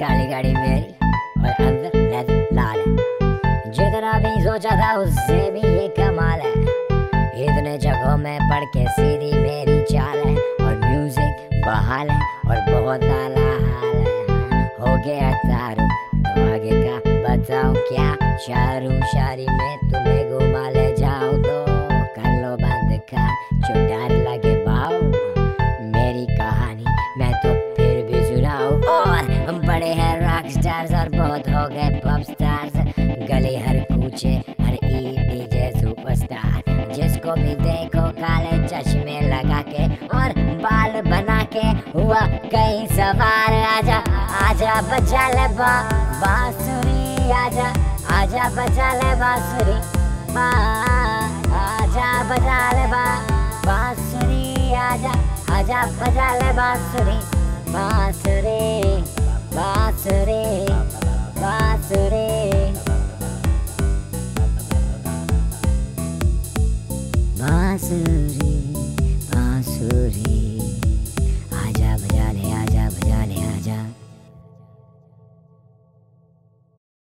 काली गाड़ी मेरी और अंदर लेदर लाल है। जितना भी सोचा था उससे भी ये कमाल है। इतने जगहों में पढ़ के सीधी मेरी चाल है और म्यूज़िक बहाल है और बहुत आला हाल है। हो गया तारू तो आगे का बताऊँ क्या? चारू शारी में तुम्हें घुमा ले। और बड़े हैं रॉक स्टार्स और बहुत हो गए पॉप स्टार्स गली हर कूचे, हर ई डीजे सुपरस्टार जिसको भी देखो काले चश्मे लगा के और बाल बना के हुआ कहीं सवार। आजा आजा बजा ले बा, बांसुरी, आजा आजा बजा ले बांसुरी। बा, आजा बजा ले बा, बांसुरी, आजा आजा बजा ले बांसुरी। बांसुरी बांसुरी